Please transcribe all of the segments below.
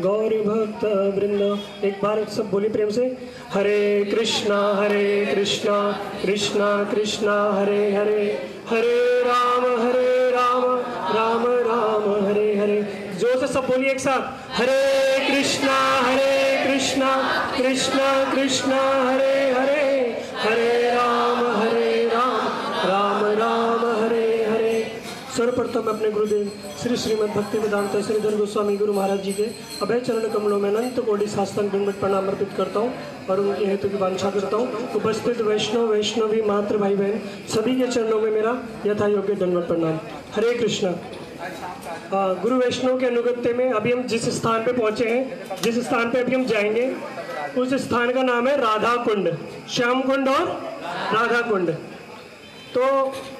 गौर भक्त वृंद, एक बार सब बोली प्रेम से। हरे कृष्णा हरे कृष्णा कृष्णा कृष्णा, हरे हरे। हरे राम हरे राम राम राम, हरे हरे। ज़ोर से सब बोलिए एक साथ। हरे कृष्णा हरे कृष्णा कृष्णा कृष्णा, हरे हरे। हरे राम। सर्वप्रथम अपने गुरुदेव श्री श्रीमद भक्ति वेदांत श्रीधर गोस्वामी गुरु महाराज जी के अभय चरण कमलों में अनंत कोटि शास्त्रन दंडवत प्रणाम अर्पित करता हूँ और उनके हेतु की वांछा करता हूँ। उपस्थित वैष्णव, वैष्णवी, मातृ भाई बहन सभी के चरणों में मेरा यथा योग्य दंडवत प्रणाम। हरे कृष्णा। गुरु वैष्णव के अनुगत्य में अभी हम जिस स्थान पे पहुँचे हैं, जिस स्थान पे अभी हम जाएँगे, उस स्थान का नाम है राधा कुंड श्याम कुंड और राधा कुंड तो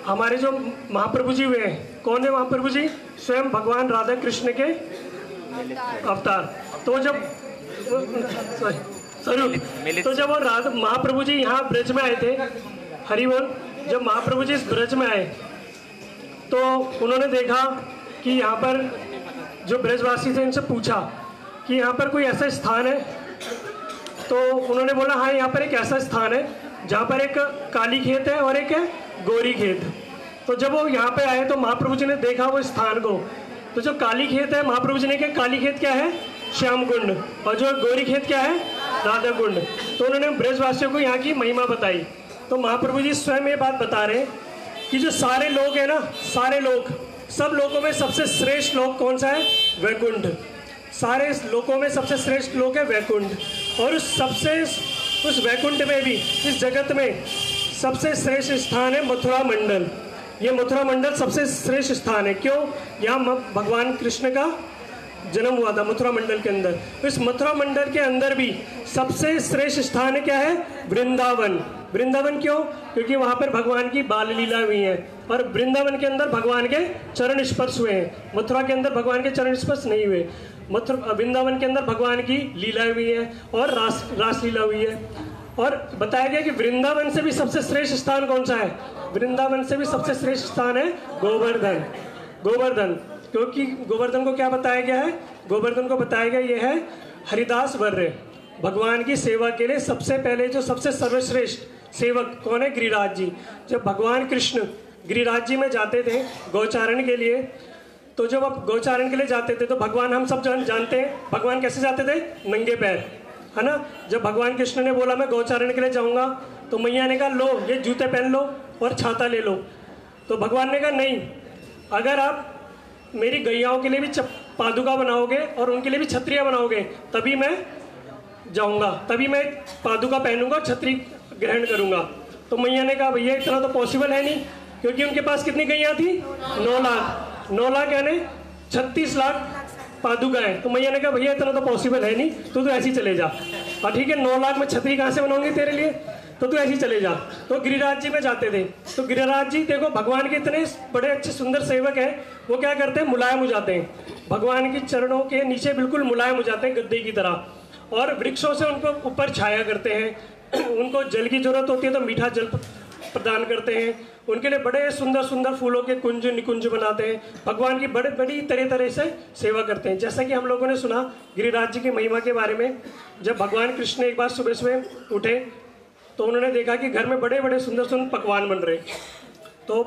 हमारे जो महाप्रभु जी हुए हैं कौन है महाप्रभु जी स्वयं भगवान राधा कृष्ण के अवतार। तो जब सॉरी तो जब वो राधा महाप्रभु जी यहाँ ब्रज में आए थे हरि बोल जब महाप्रभु जी इस ब्रज में आए तो उन्होंने देखा कि यहाँ पर जो ब्रजवासी थे इनसे पूछा कि यहाँ पर कोई ऐसा स्थान है? तो उन्होंने बोला हाँ यहाँ पर एक ऐसा स्थान है जहाँ पर एक काली खेत है और एक है गोरी खेत। तो जब वो यहाँ पे आए तो महाप्रभु जी ने देखा वो स्थान को। तो जो काली खेत है, महाप्रभु जी ने कहा, काली खेत क्या है? श्याम कुंड और जो गोरी खेत क्या है? राधा कुंड तो उन्होंने ब्रजवासियों को यहाँ की महिमा बताई। तो महाप्रभु जी स्वयं ये बात बता रहे हैं कि जो सारे लोग हैं ना, सारे लोग, सब लोगों में सबसे श्रेष्ठ लोग कौन सा है? वैकुंठ। सारे लोगों में सबसे श्रेष्ठ लोग है वैकुंठ। और उस सबसे, उस वैकुंठ में भी, इस जगत में सबसे श्रेष्ठ स्थान है मथुरा मंडल। ये मथुरा मंडल सबसे श्रेष्ठ स्थान है। क्यों? यहाँ भगवान कृष्ण का जन्म हुआ था मथुरा मंडल के अंदर। तो इस मथुरा मंडल के अंदर भी सबसे श्रेष्ठ स्थान क्या है? वृंदावन। वृंदावन क्यों? क्योंकि वहाँ पर भगवान की बाल लीला हुई है। और वृंदावन के अंदर भगवान के चरण स्पर्श हुए हैं। मथुरा के अंदर भगवान के चरण स्पर्श नहीं हुए। मथुरा वृंदावन के अंदर भगवान की लीला हुई है और रास रासलीला हुई है। और बताया गया कि वृंदावन से भी सबसे श्रेष्ठ स्थान कौन सा है? वृंदावन से भी सबसे श्रेष्ठ स्थान है गोवर्धन। गोवर्धन, क्योंकि गोवर्धन को क्या बताया गया है? गोवर्धन को बताया गया ये है हरिदास वर्य भगवान की सेवा के लिए सबसे पहले जो सबसे सर्वश्रेष्ठ सेवक कौन है? गिरिराज जी। जब भगवान कृष्ण गिरिराज जी में जाते थे गौचारण के लिए तो जब आप गौचारण के लिए जाते थे तो भगवान हम सब जान, जानते हैं। भगवान कैसे जाते थे? नंगे पैर। है ना? जब भगवान कृष्ण ने बोला, मैं गौचारण के लिए जाऊँगा तो मैया ने कहा, लो, ये जूते पहन लो और छाता ले लो। तो भगवान ने कहा, नहीं, अगर आप मेरी गैयाओं के लिए भी पादुका बनाओगे और उनके लिए भी छत्रियाँ बनाओगे, तभी मैं जाऊँगा, तभी मैं पादुका पहनूँगा और छतरी ग्रहण करूँगा। तो मैया ने कहा, भैया, इतना तो पॉसिबल है नहीं, क्योंकि उनके पास कितनी गैया थी? नौ लाख। नौ लाख यानी छत्तीस लाख पादुकाएँ तो मैया ने कहा, भैया, इतना तो पॉसिबल है नहीं तो तू ऐसे ही चले जा। और ठीक है, नौ लाख में छतरी कहाँ से बनाऊँगी तेरे लिए? तो तू ऐसे ही चले जा। तो गिरिराज जी में जाते थे। तो गिरिराज जी, देखो, भगवान के इतने बड़े अच्छे सुंदर सेवक हैं, वो क्या करते हैं? मुलायम हो जाते हैं। भगवान के चरणों के नीचे बिल्कुल मुलायम हो जाते हैं गद्दे की तरह। और वृक्षों से उनको ऊपर छाया करते हैं। उनको जल की ज़रूरत होती है तो मीठा जल प्रदान करते हैं। उनके लिए बड़े सुंदर सुंदर फूलों के कुंज निकुंज बनाते हैं। भगवान की बड़े बड़ी तरह तरह से सेवा करते हैं। जैसा कि हम लोगों ने सुना गिरिराज जी की महिमा के बारे में, जब भगवान कृष्ण एक बार सुबह सुबह उठे तो उन्होंने देखा कि घर में बड़े बड़े सुंदर सुंदर पकवान बन रहे तो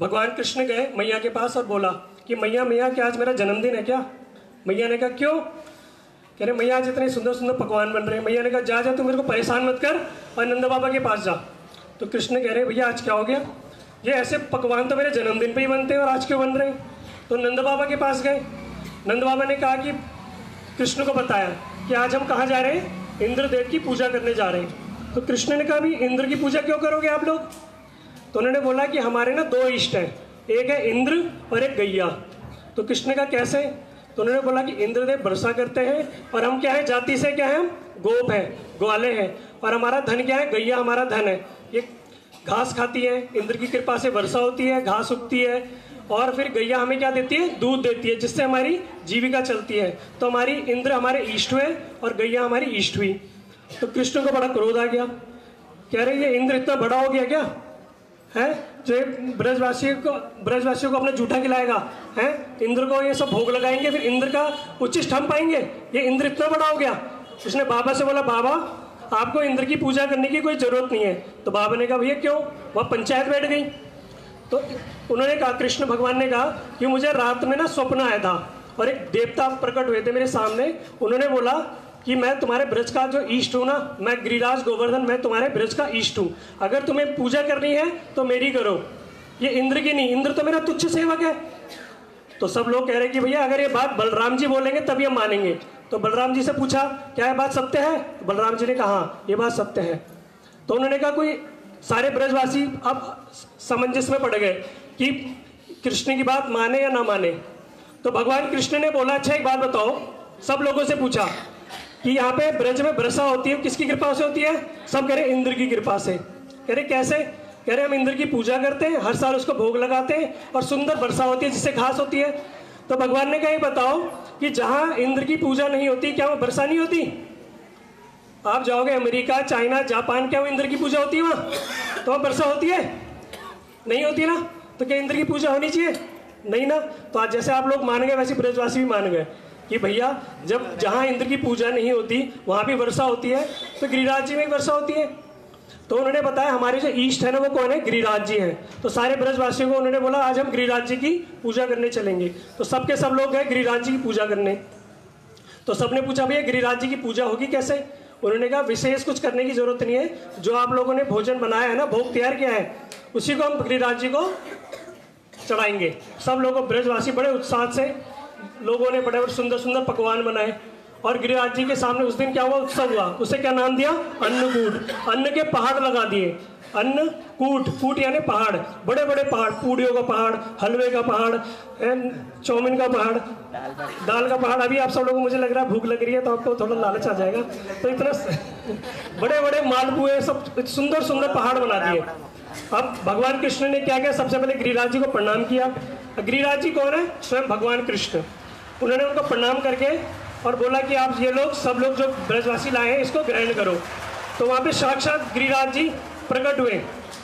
भगवान कृष्ण गए मैया के पास और बोला कि, मैया मैया, क्या आज मेरा जन्मदिन है क्या? मैया ने कहा, क्यों? कह रहे, मैया, आज इतने सुंदर सुंदर पकवान बन रहे हैं। मैया ने कहा, जा जा, तू मेरे को परेशान मत कर और नंद बाबा के पास जा। तो कृष्ण कह रहे, भैया, आज क्या हो गया? ये ऐसे पकवान तो मेरे जन्मदिन पे ही बनते हैं और आज क्यों बन रहे हैं? तो नंद बाबा के पास गए। नंद बाबा ने कहा कि कृष्ण को बताया कि आज हम कहाँ जा रहे हैं? इंद्रदेव की पूजा करने जा रहे हैं। तो कृष्ण ने कहा भी इंद्र की पूजा क्यों करोगे आप लोग? तो उन्होंने बोला कि हमारे ना दो इष्ट हैं। एक है इंद्र और एक गैया। तो कृष्ण का कैसे? तो उन्होंने बोला कि इंद्रदेव वर्षा करते हैं और हम क्या है? जाति से क्या है? हम गोप हैं, ग्वाले हैं। और हमारा धन क्या है? गैया हमारा धन है। ये घास खाती है, इंद्र की कृपा से वर्षा होती है, घास उगती है, और फिर गैया हमें क्या देती है? दूध देती है, जिससे हमारी जीविका चलती है। तो हमारी इंद्र हमारे ईष्ट हुए और गैया हमारी ईष्ट हुई। तो कृष्ण को बड़ा क्रोध आ गया। कह रहे, ये इंद्र इतना बड़ा हो गया क्या? है? जो ये ब्रजवासियों को ब्रजवासियों को अपना जूठा खिलाएगा, है? इंद्र को ये सब भोग लगाएँगे, फिर इंद्र का उच्चिष्ट हम पाएँगे? ये इंद्र इतना बड़ा हो गया। उसने बाबा से बोला, बाबा आपको इंद्र की पूजा करने की कोई ज़रूरत नहीं है। तो बाबा ने कहा, भैया, क्यों? वह पंचायत बैठ गई। तो उन्होंने कहा, कृष्ण भगवान ने कहा कि मुझे रात में ना स्वप्न आया था और एक देवता प्रकट हुए थे मेरे सामने। उन्होंने बोला कि मैं तुम्हारे ब्रज का जो ईष्ट हूँ ना, मैं गिरिराज गोवर्धन, मैं तुम्हारे ब्रज का ईष्ट हूँ। अगर तुम्हें पूजा करनी है तो मेरी करो। ये इंद्र की नहीं, इंद्र तो मेरा तुच्छ सेवक है। तो सब लोग कह रहे हैं कि, भैया, अगर ये बात बलराम जी बोलेंगे, तभी हम मानेंगे। तो बलराम जी से पूछा, क्या ये बात सत्य है? तो बलराम जी ने कहा, ये बात सत्य है। तो उन्होंने कहा, कोई सारे ब्रजवासी अब समंजस में पड़ गए कि कृष्ण की बात माने या ना माने? तो भगवान कृष्ण ने बोला अच्छा एक बात बताओ। सब लोगों से पूछा कि यहाँ पे ब्रज में वर्षा होती है, किसकी कृपा से होती है? सब कह रहे, इंद्र की कृपा से। कह रहे, कैसे? कह रहे, हम इंद्र की पूजा करते हैं, हर साल उसको भोग लगाते हैं और सुंदर वर्षा होती है, जिससे घास होती है। तो भगवान ने कहा बताओ कि जहाँ इंद्र की पूजा नहीं होती, क्या वहाँ वर्षा नहीं होती? आप जाओगे अमेरिका, चाइना, जापान, क्या वो इंद्र की पूजा होती है वहाँ? तो वहाँ वर्षा होती है? नहीं होती ना? तो क्या इंद्र की पूजा होनी चाहिए? नहीं ना? तो आज जैसे आप लोग मान गए, वैसे ब्रजवासी भी मान गए कि भैया, जब जहाँ इंद्र की पूजा नहीं होती, वहाँ भी वर्षा होती है तो गिरिराज जी में वर्षा होती है। तो उन्होंने बताया, हमारे जो ईष्ट है ना, वो कौन है? गिरिराज जी हैं। तो सारे ब्रजवासियों को उन्होंने बोला, आज हम गिरिराज जी की पूजा करने चलेंगे। तो सबके सब लोग गए गिरिराज जी की पूजा करने। तो सबने पूछा, भैया, गिरिराज जी की पूजा होगी कैसे? उन्होंने कहा, विशेष कुछ करने की ज़रूरत नहीं है। जो आप लोगों ने भोजन बनाया है ना, भोग तैयार किया है, उसी को हम गिरिराज जी को चढ़ाएँगे। सब लोगों, ब्रजवासी बड़े उत्साह से, लोगों ने बड़े बड़े सुंदर सुंदर पकवान बनाए। और गिरिराज जी के सामने उस दिन क्या हुआ? उत्सव हुआ। उसे क्या नाम दिया? अन्नकूट। अन्न के पहाड़ लगा दिए। अन्न, कूट। कूट यानी पहाड़। बड़े बड़े पहाड़। पूड़ियों का पहाड़, हलवे का पहाड़ एंड चाउमीन का पहाड़, दाल का पहाड़। अभी आप सब लोगों को मुझे लग रहा है भूख लग रही है तो आपको थोड़ा लालच आ जाएगा। तो इतना बड़े बड़े मालपुए सब सुंदर सुंदर पहाड़ बना दिए। अब भगवान कृष्ण ने क्या किया? सबसे पहले गिरिराज जी को प्रणाम किया। गिरिराज जी कौन है? स्वयं भगवान कृष्ण। उन्होंने उनको प्रणाम करके और बोला कि आप ये लोग, सब लोग जो ब्रजवासी लाए हैं, इसको ग्रहण करो। तो वहाँ पे साक्षात गिरिराज जी प्रकट हुए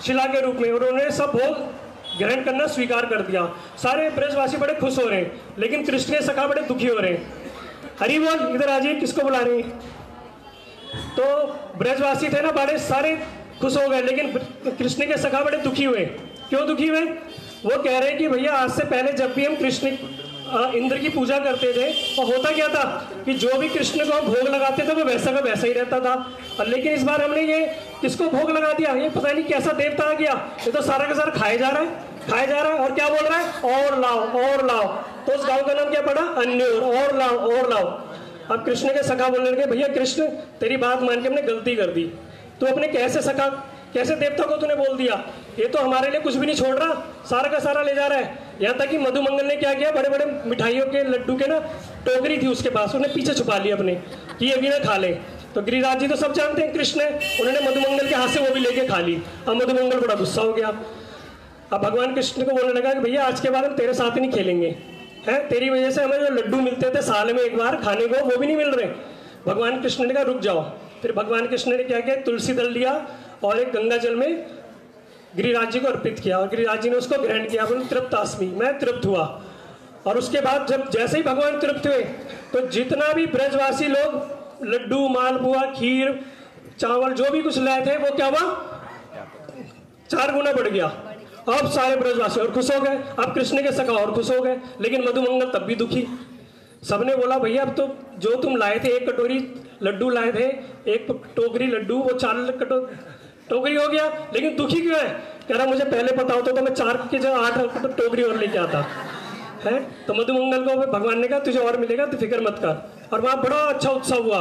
शिला के रूप में, और उन्होंने सब भोग ग्रहण करना स्वीकार कर दिया। सारे ब्रजवासी बड़े खुश हो रहे हैं, लेकिन कृष्ण के सखा बड़े दुखी हो रहे हैं। हरी बोल इधर आ जाइए, किसको बुला रहे तो ब्रजवासी थे ना, बड़े सारे खुश हो गए, लेकिन कृष्ण के सखा बड़े दुखी हुए। क्यों दुखी हुए? वो कह रहे हैं कि भैया, आज से पहले जब भी हम कृष्ण इंद्र की पूजा करते थे। और होता क्या था कि जो भी कृष्ण को भोग लगाते थे, वो वैसा का वैसा ही रहता था। और लेकिन इस बार हमने ये किसको भोग लगा दिया? ये पता नहीं कैसा देवता आ गया। ये तो सारा का सारा खाया जा रहा है, खाया जा रहा है। और क्या बोल रहा है? और लाओ और लाओ। तो उस गाँव का नाम क्या पड़ा? अन्य और लाओ और लाओ। अब कृष्ण के सखा बोलने लगे, भैया कृष्ण, तेरी बात मान के हमने गलती कर दी। तू अपने कैसे सखा, कैसे देवता को तूने बोल दिया? ये तो हमारे लिए कुछ भी नहीं छोड़ रहा। सारा का सारा ले जा रहा है। यहाँ तक कि मधुमंगल ने क्या किया? बड़े बड़े मिठाइयों के लड्डू के ना टोकरी थी उसके पास, उन्हें पीछे छुपा लिया अपने, कि ये भी ना खा ले। तो गिरिराज जी तो सब जानते हैं कृष्ण है, उन्होंने मधुमंगल के हाथ से वो भी लेके खा ली। अब मधुमंगल बड़ा गुस्सा हो गया। अब भगवान कृष्ण को बोलने लगा कि भैया, आज के बाद हम तेरे साथ नहीं खेलेंगे। है, तेरी वजह से हमें जो लड्डू मिलते थे साल में एक बार खाने को, वो भी नहीं मिल रहे। भगवान कृष्ण ने कहा, रुक जाओ। फिर भगवान कृष्ण ने क्या किया? तुलसी दल लिया और एक गंगा जल में गिरिराज जी को अर्पित किया और गिरिराज जी ने उसको ग्रहण किया, बोले, तृप्त आसमी, मैं तृप्त हुआ। और उसके बाद जब जैसे ही भगवान तृप्त हुए तो जितना भी ब्रजवासी लोग, लड्डू, मालपुआ, खीर, चावल, जो भी कुछ लाए थे, वो क्या हुआ? चार गुना बढ़ गया। अब सारे ब्रजवासी और खुश हो गए। अब कृष्ण के सखा और खुश हो गए। लेकिन मधुमंगल तब भी दुखी। सबने बोला, भैया, अब तो जो तुम लाए थे, एक कटोरी लड्डू लाए थे, एक टोकरी लड्डू, वो चार कटो टोकरी हो गया, लेकिन दुखी क्यों है? कह रहा, मुझे पहले पता होता तो मैं चार के जो आठ टोकरी और लेके आता। है? तो मधुमंगल को भगवान ने कहा, तुझे और मिलेगा तो फ़िक्र मत कर। और वहाँ बड़ा अच्छा उत्सव हुआ।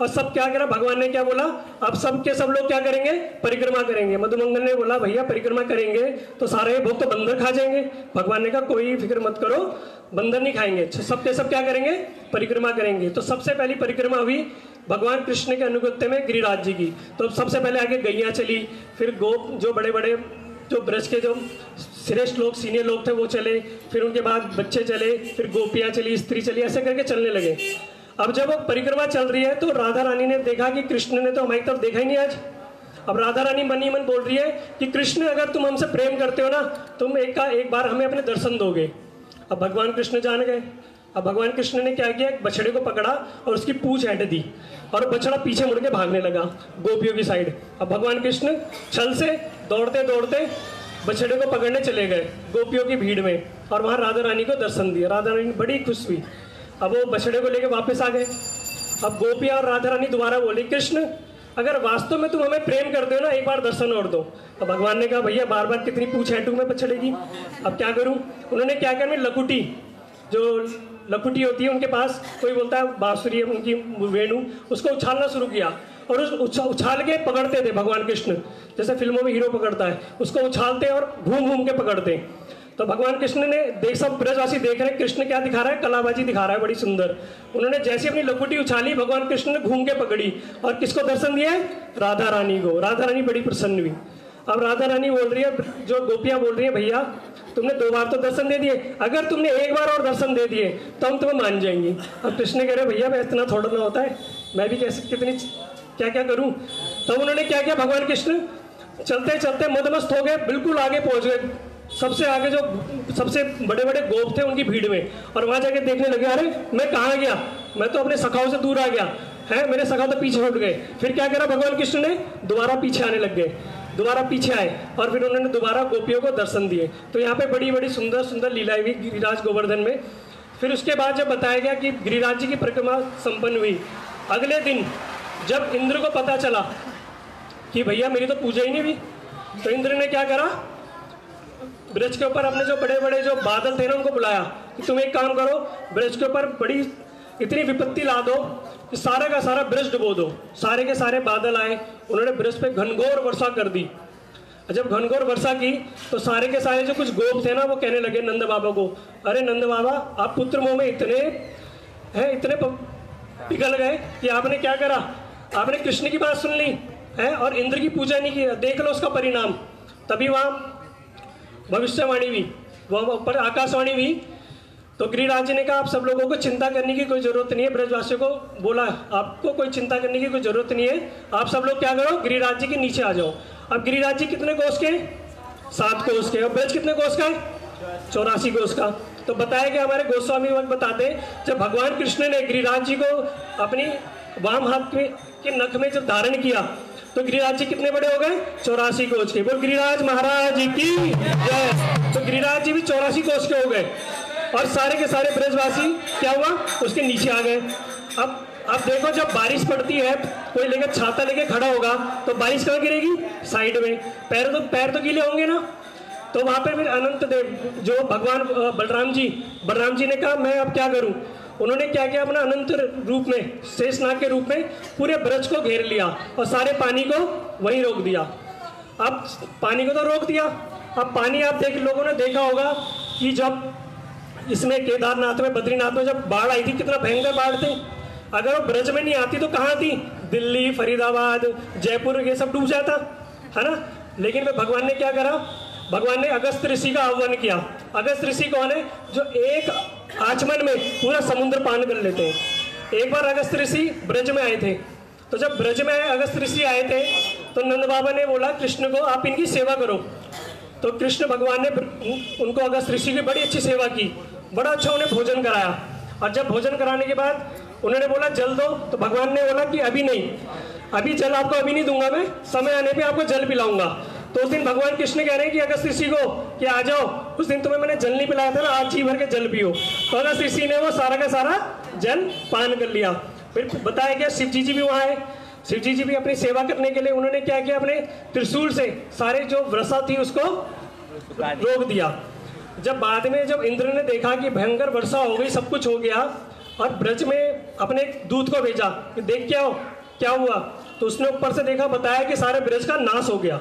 और सब क्या करा भगवान ने क्या बोला अब सब के सब लोग क्या करेंगे? परिक्रमा करेंगे। मधुमंगल ने बोला, भैया, परिक्रमा करेंगे तो सारे भोग तो बंदर खा जाएँगे। भगवान ने कहा, कोई फ़िक्र मत करो, बंदर नहीं खाएँगे। सब के सब क्या करेंगे? परिक्रमा करेंगे। तो सबसे पहली परिक्रमा हुई भगवान कृष्ण के अनुगत्य में गिरिराज जी की। तो सबसे पहले आगे गैया चली, फिर गोप जो बड़े बड़े जो ब्रज के जो श्रेष्ठ लोग, सीनियर लोग थे, वो चले, फिर उनके बाद बच्चे चले, फिर गोपियाँ चली, स्त्री चली, ऐसे करके चलने लगे। अब जब वो परिक्रमा चल रही है तो राधा रानी ने देखा कि कृष्ण ने तो हमारी तरफ़ देखा ही नहीं आज। अब राधा रानी मन ही मन बोल रही है कि कृष्ण, अगर तुम हमसे प्रेम करते हो ना, तुम एक का एक बार हमें अपने दर्शन दोगे। अब भगवान कृष्ण जान गए। अब भगवान कृष्ण ने क्या किया? एक बछड़े को पकड़ा और उसकी पूछ ऐट दी और बछड़ा पीछे मुड़ के भागने लगा, गोपियों की साइड। अब भगवान कृष्ण छल से दौड़ते दौड़ते बछड़े को पकड़ने चले गए, गोपियों की भीड़ में और वहाँ राधा रानी को दर्शन दिया। राधा रानी बड़ी खुश हुई। अब वो बछड़े को लेके वापस आ गए। अब गोपिया और राधा रानी दोबारा बोली, कृष्ण, अगर वास्तव में तुम हमें प्रेम करते हो ना, एक बार दर्शन और दो। अब भगवान ने कहा, भैया बार बार कितनी पूछ है मैं बछड़े की अब क्या करूँ? उन्होंने क्या किया? मैं लकुटी, जो लकुटी होती है उनके पास कोई बोलता है बांसुरी उनकी वेणु उसको उछालना शुरू किया और उस उछा, उछाल के पकड़ते थे भगवान कृष्ण। जैसे फ़िल्मों में हीरो पकड़ता है उसको उछालते और घूम घूम के पकड़ते तो भगवान कृष्ण ने देख सब ब्रजवासी देख रहे हैं कृष्ण क्या दिखा रहा है कलाबाजी दिखा रहा है बड़ी सुंदर। उन्होंने जैसे अपनी लकुटी उछाली भगवान कृष्ण ने घूम के पकड़ी। और किसको दर्शन दिया राधा रानी को। राधा रानी बड़ी प्रसन्न हुई। अब राधा रानी बोल रही है, जो गोपियाँ बोल रही है, भैया, तुमने दो बार तो दर्शन दे दिए, अगर तुमने एक बार और दर्शन दे दिए तो हम तुम्हें मान जाएँगे। अब कृष्ण कह रहे भैया, मैं इतना थोड़ा ना होता है, मैं भी कैसे कितनी क्या क्या करूँ? तो उन्होंने क्या किया, भगवान कृष्ण चलते चलते मदमस्त हो गए, बिल्कुल आगे पहुँच गए। सबसे आगे जो, सबसे बड़े बड़े गोप थे उनकी भीड़ में, और वहाँ जाके देखने लगे, अरे, मैं कहाँ गया? मैं तो अपने सखाओं से दूर आ गया, है? मेरे सखा तो पीछे हट गए। फिर क्या करा, भगवान कृष्ण ने, दोबारा पीछे आने लग गए। दोबारा पीछे आए और फिर उन्होंने दोबारा गोपियों को दर्शन दिए। तो यहाँ पे बड़ी बड़ी सुंदर सुंदर लीलाएँ हुई गिरिराज गोवर्धन में। फिर उसके बाद जब बताया गया कि गिरिराज जी की परिक्रमा संपन्न हुई, अगले दिन जब इंद्र को पता चला कि भैया मेरी तो पूजा ही नहीं हुई तो इंद्र ने क्या करा? ब्रज के ऊपर अपने जो बड़े बड़े जो बादल थे ना, उनको बुलाया कि तुम एक काम करो, ब्रज के ऊपर बड़ी इतनी विपत्ति ला दो कि सारे का सारा ब्रज डुबो दो। सारे के सारे बादल आए, उन्होंने ब्रज पे घनघोर वर्षा कर दी। जब घनघोर वर्षा की तो सारे के सारे जो कुछ गोप थे ना, वो कहने लगे, नंद बाबा को। अरे नंद बाबा, आप पुत्र मोह में इतने, हैं, इतने पिघल गए कि आपने क्या करा? आपने कृष्ण की बात सुन ली, है, और इंद्र की पूजा नहीं की। देख लो उसका परिणाम। तभी वहाँ भविष्यवाणी हुई। वह ऊपर आकाशवाणी हुई तो गिरिराज जी ने कहा, आप सब लोगों को चिंता करने की कोई ज़रूरत नहीं है, ब्रजवासियों को बोला, आपको कोई चिंता करने की कोई ज़रूरत नहीं है। आप सब लोग क्या करो गिरिराज जी के नीचे आ जाओ। अब गिरिराज जी कितने कोष के? सात कोष के। और ब्रज कितने कोष का? चौरासी कोष का। तो बताया कि हमारे गोस्वामी वक्त बताते जब भगवान कृष्ण ने गिरिराज जी को अपनी वाम हाथ के नख में जब धारण किया तो गिरिराज जी कितने बड़े हो गए? चौरासी कोच के। बोल गिरिराज महाराज की जय। तो गिरिराज जी भी चौरासी कोच के हो गए। और सारे के सारे ब्रजवासी, क्या हुआ? उसके नीचे आ गए। अब अब देखो, जब बारिश पड़ती है, कोई लेकर छाता लेके खड़ा होगा तो बारिश कहाँ गिरेगी? साइड में। पैर तो पैर तो गीले होंगे ना। तो वहाँ पर फिर अनंत देव, जो भगवान बलराम जी बलराम जी ने कहा, मैं अब क्या करूँ? उन्होंने क्या किया, अपना अनंत रूप में शेषनाग के रूप में, पूरे ब्रज को घेर लिया और सारे पानी को वहीं रोक दिया। अब पानी को तो रोक दिया। अब पानी आप देख, लोगों ने देखा होगा कि जब इसमें केदारनाथ में, बद्रीनाथ में जब बाढ़ आई थी, कितना भयंकर बाढ़ थे। अगर वो ब्रज में नहीं आती तो कहाँ थी? दिल्ली, फरीदाबाद, जयपुर, ये सब डूब जाता, है ना? लेकिन फिर भगवान ने क्या करा? भगवान ने अगस्त ऋषि का आह्वान किया। अगस्त ऋषि कौन है? जो एक आचमन में पूरा समुद्र पान कर लेते हैं। एक बार अगस्त ऋषि ब्रज में आए थे। तो जब ब्रज में अगस्त ऋषि आए थे तो नंद बाबा ने बोला, कृष्ण को आप इनकी सेवा करो। तो कृष्ण भगवान ने उनको अगस्त ऋषि की बड़ी अच्छी सेवा की। बड़ा अच्छा उन्हें भोजन कराया। और जब भोजन कराने के बाद उन्होंने बोला, जल दो। तो भगवान ने बोला कि, अभी नहीं। अभी जल आपको अभी नहीं दूँगा मैं। समय आने पे आपको जल पिलाऊँगा। तो उस दिन भगवान कृष्ण कह रहे हैं कि अगस्त ऋषि को कि आ जाओ, उस दिन तुम्हें मैंने जल नहीं पिलाया था ना, आज जी भर के जल पियो। तो अगस्त ऋषि ने वो सारा का सारा जल पान कर लिया। फिर बताया गया शिव जी जी भी वहाँ आए। शिव जी जी भी अपनी सेवा करने के लिए उन्होंने क्या किया, अपने त्रिशूल से सारे जो वृषा थी उसको रोक दिया। जब बाद में जब इंद्र ने देखा कि भयंकर वर्षा हो गई, सब कुछ हो गया, और ब्रज में अपने दूत को भेजा कि देख क्या हो, क्या हुआ तो उसने ऊपर से देखा, बताया कि सारे ब्रज का नाश हो गया।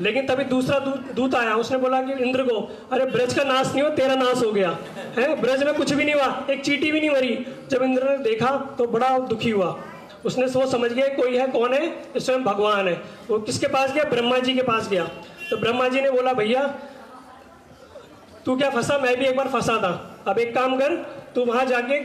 लेकिन तभी दूसरा दूत दूत आया, उसने बोला कि इंद्र को, अरे, ब्रज का नाश नहीं हो तेरा नाश हो गया। है? ब्रज में कुछ भी नहीं हुआ, एक चीटी भी नहीं मरी। जब इंद्र ने देखा तो बड़ा दुखी हुआ। उसने सोच समझ गया, कोई है, कौन है? स्वयं भगवान है। वो किसके पास गया? ब्रह्मा जी के पास गया। तो ब्रह्मा जी ने बोला, भैया तू क्या फंसा? मैं भी एक बार फंसा था। अब एक काम कर, तू वहाँ जाके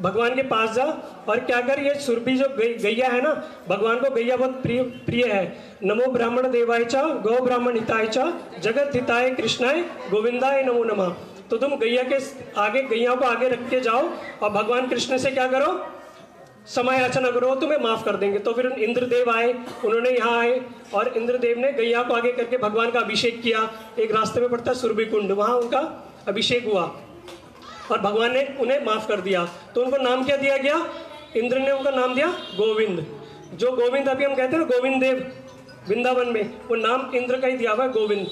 भगवान के पास जा और क्या कर, ये सुरभि जो गैया है ना, भगवान को गैया बहुत प्रिय प्रिय है। नमो ब्राह्मण देवाय चा, गौ ब्राह्मण हिताय चा, जगत हिताय कृष्णाय गोविंदाय नमो नमः। तो तुम गैया के आगे गैया को आगे रख के जाओ और भगवान कृष्ण से क्या करो? समय याचना करो तुम्हें माफ़ कर देंगे। तो फिर इंद्रदेव आए उन्होंने यहाँ आए और इंद्रदेव ने गैया को आगे करके भगवान का अभिषेक किया। एक रास्ते में पड़ता है सुरभि कुंड वहाँ उनका अभिषेक हुआ और भगवान ने उन्हें माफ़ कर दिया। तो उनको नाम क्या दिया गया? इंद्र ने उनका नाम दिया गोविंद। जो गोविंद अभी हम कहते हैं ना गोविंद देव वृंदावन में वो नाम इंद्र का ही दिया हुआ है गोविंद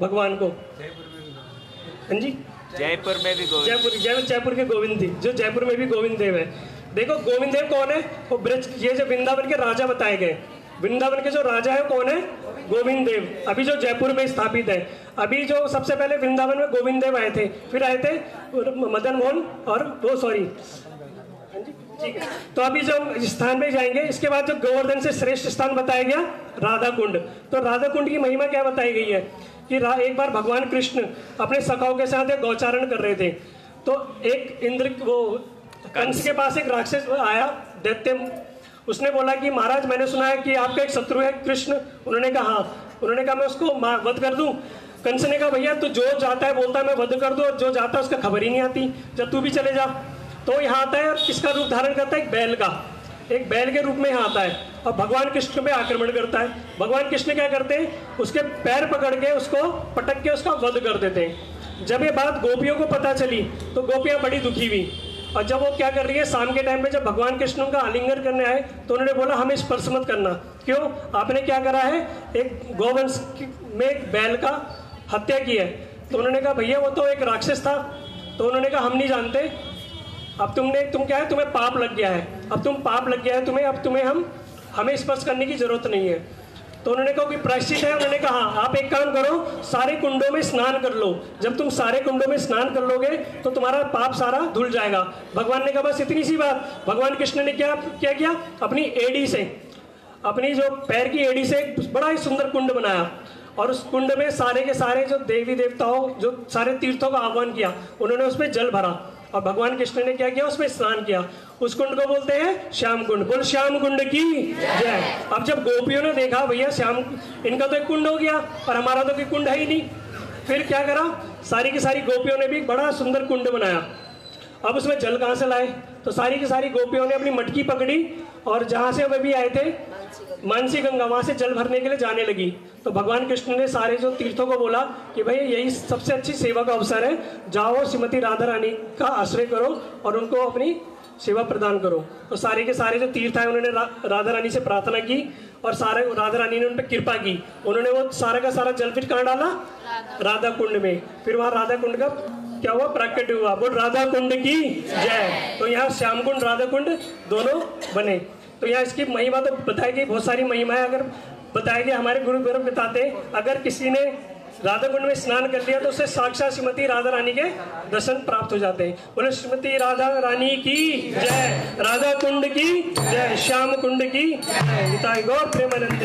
भगवान को। हाँ जी? जयपुर में भी गोविंद। जयपुर जय जयपुर के गोविंद थी। जो जयपुर में भी गोविंद देव है। देखो गोविंद देव कौन है? वो ब्रज ये जो वृंदावन के राजा बताए गए। वृंदावन के जो राजा है कौन है? गोविंद देव अभी जो जयपुर में स्थापित है। अभी जो सबसे पहले वृंदावन में गोविंद देव आए थे, फिर आए थे मदन मोहन और वो सॉरी तो अभी जो स्थान पे जाएँगे, इसके बाद जो गोवर्धन से श्रेष्ठ स्थान बताया गया राधा कुंड तो राधा कुंड की महिमा क्या बताई गई है? कि एक बार भगवान कृष्ण अपने सखाओं के साथ गौचारण कर रहे थे। तो एक इंद्र वो कंस के पास एक राक्षस आया दैत्य उसने बोला कि, महाराज, मैंने सुना है कि आपका एक शत्रु है, कृष्ण। उन्होंने कहा हाँ। उन्होंने कहा, मैं उसको वध कर दूँ? कंस ने कहा, भैया, तू जो जाता है बोलता है, मैं वध कर दूँ और जो जाता है उसका खबर ही नहीं आती। जब तू भी चले जा। तो यहाँ आता है और किसका रूप धारण करता है एक बैल का। एक बैल के रूप में यहाँ आता है और भगवान कृष्ण पे आक्रमण करता है। भगवान कृष्ण क्या करते हैं? उसके पैर पकड़ के उसको पटक के उसका वध कर देते हैं। जब ये बात गोपियों को पता चली तो गोपियाँ बड़ी दुखी हुई। और जब वो क्या कर रही है, शाम के टाइम पे जब भगवान कृष्ण का आलिंगन करने आए तो उन्होंने बोला, हमें स्पर्श मत करना। क्यों? आपने क्या करा है? एक गोवंश में एक बैल का हत्या की है। तो उन्होंने कहा, भैया, वो तो एक राक्षस था। तो उन्होंने कहा, हम नहीं जानते। अब तुमने तुम क्या है? तुम्हें पाप लग गया है। अब तुम पाप लग गया है तुम्हें। अब तुम्हें हम हमें स्पर्श करने की ज़रूरत नहीं है। तो उन्होंने कहा कि प्रायश्चित है उन्होंने कहा "हाँ, आप एक काम करो सारे कुंडों में स्नान कर लो। जब तुम सारे कुंडों में स्नान कर लोगे तो तुम्हारा पाप सारा धुल जाएगा। भगवान ने कहा बस इतनी सी बात। भगवान कृष्ण ने क्या क्या किया? अपनी एडी से अपनी जो पैर की एड़ी से बड़ा ही सुंदर कुंड बनाया और उस कुंड में सारे के सारे जो देवी देवताओं जो सारे तीर्थों का आह्वान किया उन्होंने उसमें जल भरा। और भगवान कृष्ण ने क्या किया? उसमें स्नान किया। उस कुंड को बोलते हैं श्याम कुंड। बोल, श्याम कुंड की जय। अब जब गोपियों ने देखा, भैया, श्याम, इनका तो एक कुंड हो गया और हमारा तो कोई कुंड है ही नहीं। फिर क्या करा? सारी की सारी गोपियों ने भी बड़ा सुंदर कुंड बनाया। अब उसमें जल कहाँ से लाए? तो सारी की सारी गोपियों ने अपनी मटकी पकड़ी और जहाँ से वे भी आए थे मानसी गंगा वहाँ से जल भरने के लिए जाने लगी। तो भगवान कृष्ण ने सारे जो तीर्थों को बोला कि भाई यही सबसे अच्छी सेवा का अवसर है। जाओ श्रीमती राधा रानी का आश्रय करो और उनको अपनी सेवा प्रदान करो। तो सारे के सारे जो तीर्थ आए उन्होंने रा, राधा रानी से प्रार्थना की और सारे राधा रानी ने उन पर कृपा की। उन्होंने वो सारा का सारा जल फिर कहाँ डाला राधा कुंड में। फिर वहाँ राधा कुंड का क्या हुआ? प्रकट हुआ। बोल राधा कुंड की जय। तो यहाँ श्याम कुंड राधा कुंड दोनों बने। तो यहाँ इसकी महिमा तो बताई गई, बहुत सारी महिमा है अगर बताया गया हमारे गुरु गुरु बताते अगर किसी ने राधा कुंड में स्नान कर लिया तो उसे साक्षात श्रीमती राधा रानी के दर्शन प्राप्त हो जाते हैं। बोले, श्रीमती राधा रानी की जय, राधा कुंड की जय, श्याम कुंड की जय गौर प्रेमानंद।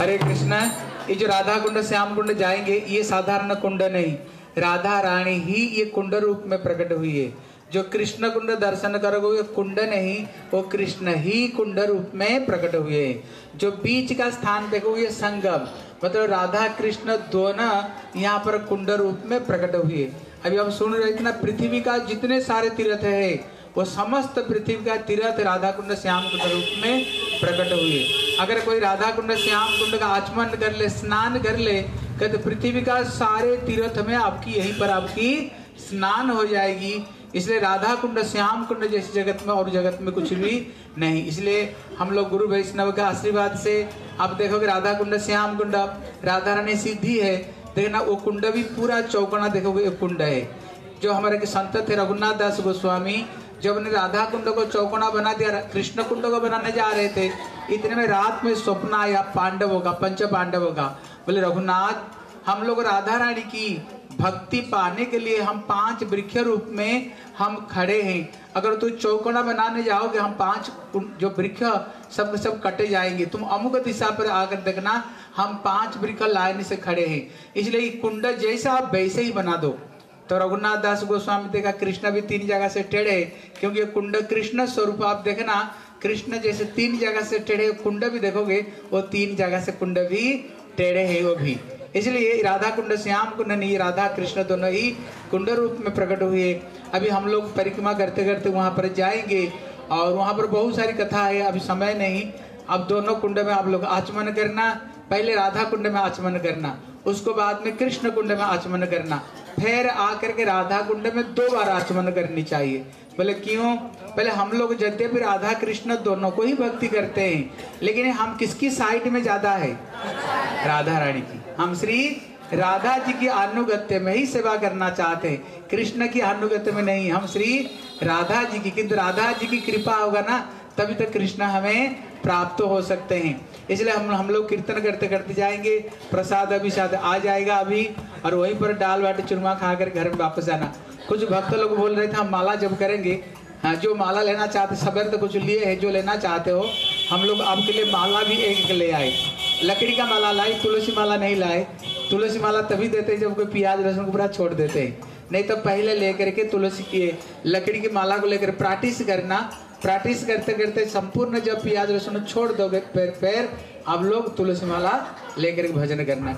हरे कृष्णा, ये जो राधा कुंड, श्याम कुंड जाएँगे, ये साधारण कुंड नहीं। राधा रानी ही ये कुंड रूप में प्रकट हुई है। जो कृष्ण कुंड दर्शन करोगे, कुंड नहीं, वो कृष्ण ही कुंड रूप में प्रकट हुए। जो बीच का स्थान देखोगे, संगम। मतलब राधा कृष्ण दोनों यहाँ पर कुंड रूप में प्रकट हुए। अभी हम सुन रहे थे ना पृथ्वी का जितने सारे तीर्थ है, वो समस्त पृथ्वी का तीर्थ राधा कुंड श्याम कुंड रूप में प्रकट हुए। अगर कोई राधा कुंड, श्याम कुंड का आचमन कर ले, स्नान कर ले, कहते पृथ्वी का सारे तीर्थ में आपकी, यहीं पर आपकी स्नान हो जाएगी। इसलिए राधा कुंड श्याम कुंड जैसी जगत में और जगत में कुछ भी नहीं। इसलिए हम लोग गुरु वैष्णव का आशीर्वाद से, आप देखोगे राधा कुंड श्याम कुंड राधा रानी सिद्धि है, देखना वो कुंड भी पूरा चौकना देखोगे एक कुंड है। जो हमारे संत थे रघुनाथ दास गोस्वामी, जब उन्हें राधा कुंड को चौकना बना दिया कृष्ण कुंड को बनाने जा रहे थे, इतने में रात में स्वप्न आया, पांडवों का, पंच पांडवों का। बोले, रघुनाथ, हम लोग राधा रानी की भक्ति पाने के लिए हम पाँच वृक्ष रूप में हम खड़े हैं। अगर तू चौकड़ा बनाने जाओगे, हम पाँच जो वृक्ष सब सब कटे जाएँगे। तुम अमुक दिशा पर आकर देखना, हम पाँच वृक्ष लाइन से खड़े हैं। इसलिए कुंड जैसा आप वैसे ही बना दो। तो रघुनाथ दास गोस्वामी देखा, कृष्ण भी तीन जगह से टेढ़े क्योंकि कुंड कृष्ण स्वरूप आप देखना, कृष्ण जैसे तीन जगह से टेढ़े कुंड भी देखोगे, वो तीन जगह से कुंड भी टेढ़े हैं वो भी। इसलिए राधा कुंड श्याम कुंड नहीं राधा कृष्ण दोनों ही कुंड रूप में प्रकट हुए। अभी हम लोग परिक्रमा करते करते वहाँ पर जाएँगे और वहाँ पर बहुत सारी कथा है, अभी समय नहीं। अब दोनों कुंड में आप लोग आचमन करना, पहले राधा कुंड में आचमन करना, उसको बाद में कृष्ण कुंड में आचमन करना। फिर आकर के राधा कुंड में दो बार आचमन करनी चाहिए। बोले, क्यों? पहले हम लोग यद्यपि राधा कृष्ण दोनों को ही भक्ति करते हैं, लेकिन हम किसकी साइड में ज़्यादा है? राधा रानी की। हम श्री राधा जी की अनुगत्य में ही सेवा करना चाहते हैं। कृष्ण की अनुगत्य में नहीं, हम श्री राधा जी की, किंतु राधा जी की कृपा होगा ना, तभी तक कृष्ण हमें प्राप्त हो सकते हैं। इसलिए हम हम लोग कीर्तन करते करते जाएँगे, प्रसाद अभी शायद आ जाएगा अभी, और वहीं पर दाल बाटी चूरमा खा कर घर में वापस आना। कुछ भक्त लोग बोल रहे थे, हम माला जब करेंगे हाँ जो माला लेना चाहते, सबर तो कुछ लिए है, जो लेना चाहते हो हम लोग आपके लिए माला भी एक एक ले आए। लकड़ी का माला लाए, तुलसी माला नहीं लाए। तुलसी माला तभी देते जब कोई प्याज लहसुन को पूरा छोड़ देते नहीं तो पहले लेकर के तुलसी की, लकड़ी की माला को लेकर प्रैक्टिस करना। प्रैक्टिस करते करते संपूर्ण जब प्याज लहसुन छोड़ दोगे पैर पैर आप लोग तुलसी माला लेकर के भजन करना।